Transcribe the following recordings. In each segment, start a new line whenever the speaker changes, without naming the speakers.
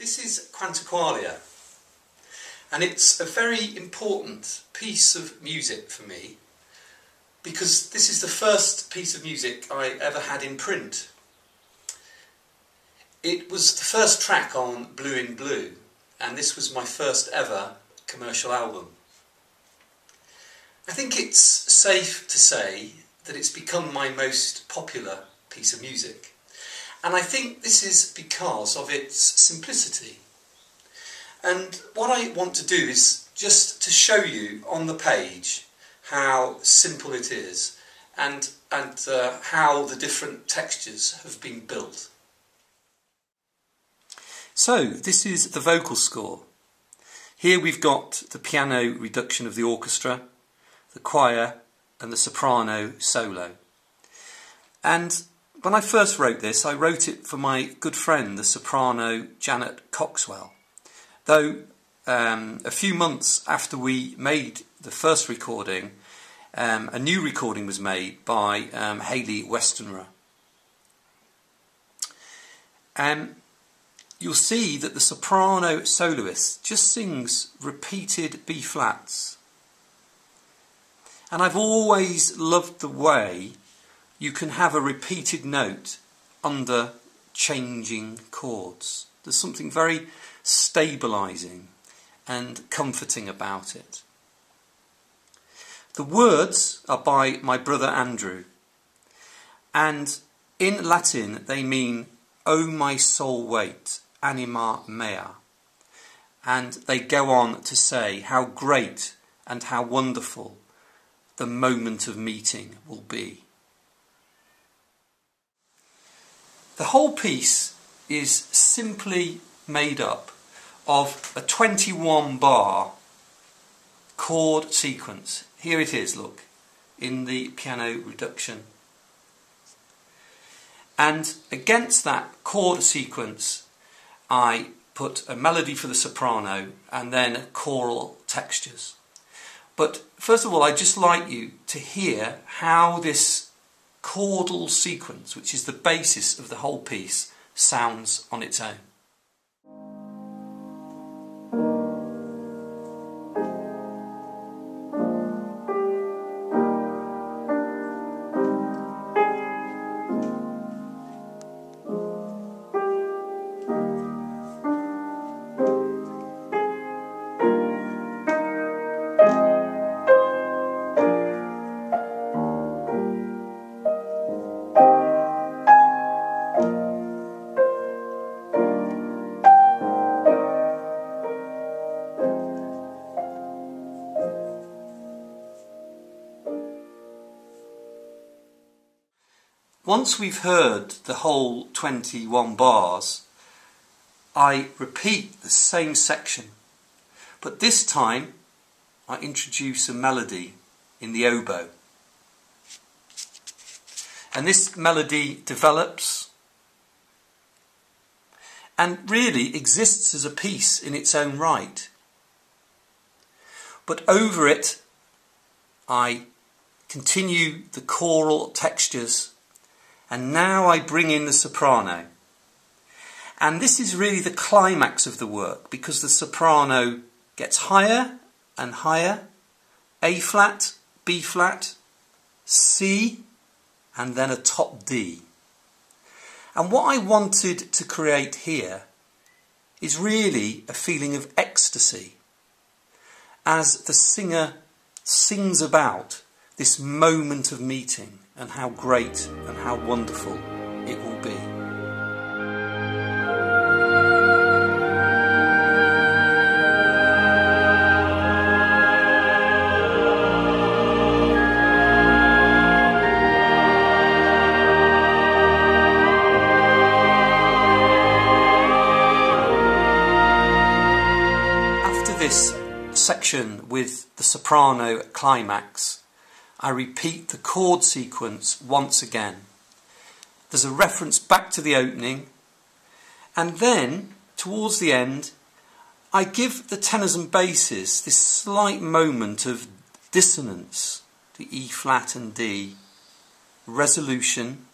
This is Quanta Qualia, and it's a very important piece of music for me because this is the first piece of music I ever had in print. It was the first track on Blue in Blue, and this was my first ever commercial album. I think it's safe to say that it's become my most popular piece of music. And I think this is because of its simplicity. And what I want to do is just to show you on the page how simple it is and, and uh, how the different textures have been built. So, this is the vocal score. Here we've got the piano reduction of the orchestra, the choir, and the soprano solo. And when I first wrote this, I wrote it for my good friend, the soprano Janet Coxwell. Though um, a few months after we made the first recording, um, a new recording was made by um, Hayley Westenra. Um, you'll see that the soprano soloist just sings repeated B flats. And I've always loved the way you can have a repeated note under changing chords. There's something very stabilizing and comforting about it. The words are by my brother Andrew, and in Latin they mean, O my soul wait, anima mea. And they go on to say how great and how wonderful the moment of meeting will be. The whole piece is simply made up of a 21 bar chord sequence. Here it is, look, in the piano reduction. And against that chord sequence, I put a melody for the soprano and then choral textures. But first of all, I'd just like you to hear how this chordal sequence, which is the basis of the whole piece, sounds on its own. Once we've heard the whole 21 bars, I repeat the same section, but this time I introduce a melody in the oboe. And this melody develops and really exists as a piece in its own right. But over it, I continue the choral textures and now I bring in the soprano. And this is really the climax of the work because the soprano gets higher and higher, A flat, B flat, C, and then a top D. And what I wanted to create here is really a feeling of ecstasy as the singer sings about this moment of meeting and how great and how wonderful it will be. After this section with the soprano climax, I repeat the chord sequence once again. There's a reference back to the opening, and then, towards the end, I give the tenors and basses this slight moment of dissonance, the E flat and D, resolution.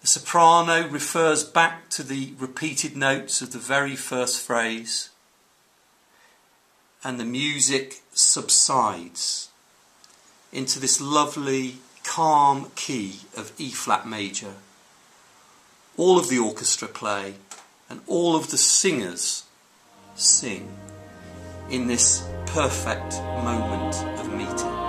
The soprano refers back to the repeated notes of the very first phrase, and the music subsides into this lovely, calm key of E flat major. All of the orchestra play, and all of the singers sing in this perfect moment of meeting.